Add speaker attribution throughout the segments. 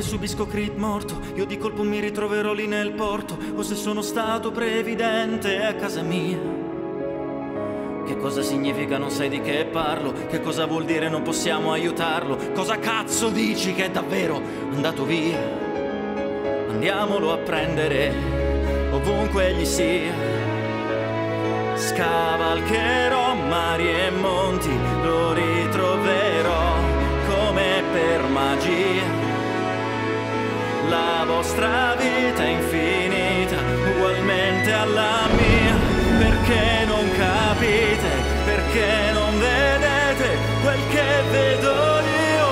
Speaker 1: subisco crit morto, io di colpo mi ritroverò lì nel porto, o se sono stato previdente a casa mia. Che cosa significa non sai di che parlo? Che cosa vuol dire non possiamo aiutarlo? Cosa cazzo dici che è davvero andato via? Andiamolo a prendere ovunque egli sia. Scavalcherò mari e monti, lo ritroverò La vostra vita è infinita, ugualmente alla mia, perché non capite, perché non vedete quel che vedo io,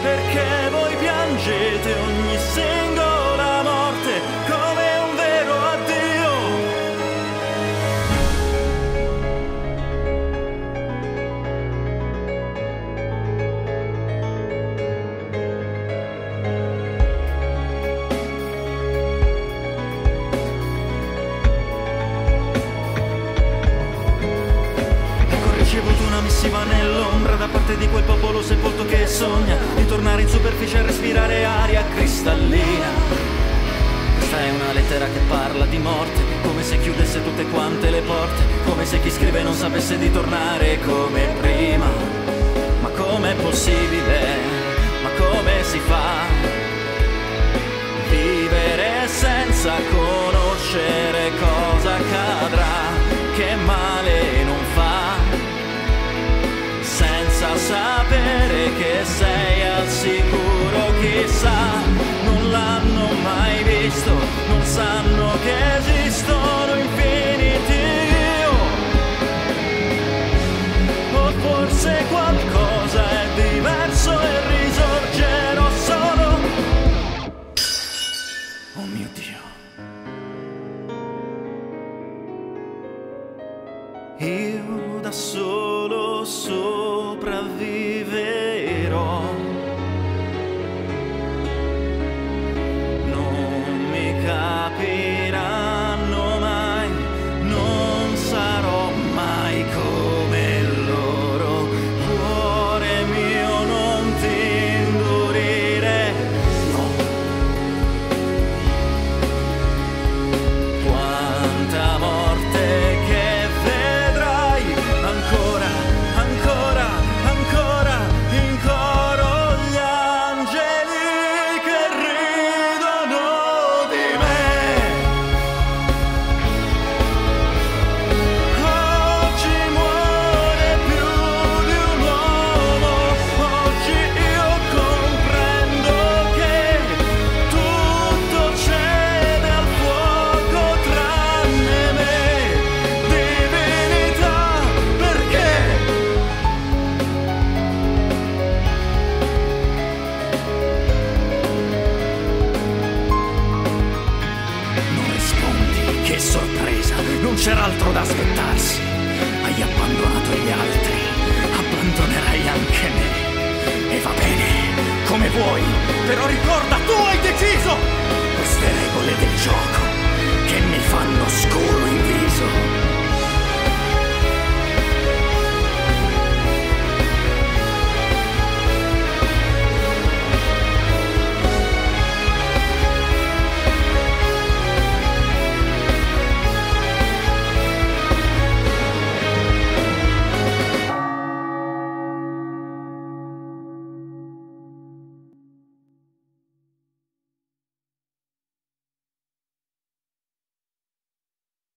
Speaker 1: perché voi piangete ogni singola una missiva nell'ombra da parte di quel popolo sepolto che sogna di tornare in superficie a respirare aria cristallina. Questa è una lettera che parla di morte, come se chiudesse tutte quante le porte, come se chi scrive non sapesse di tornare come prima. Ma com'è possibile? Ma come si fa? Vivere senza conoscere cosa accadrà, che male sapere che sei al sicuro, chissà, non l'hanno mai visto, non sanno che esistono infiniti io. O forse qualcosa è diverso e risorgerò solo. Oh mio Dio. Io da solo sopravviverò. Che sorpresa, non c'era altro da aspettarsi. Hai abbandonato gli altri, abbandonerai anche me. E va bene, come vuoi, però ricorda, tu hai deciso queste regole del gioco che mi fanno scuro in viso.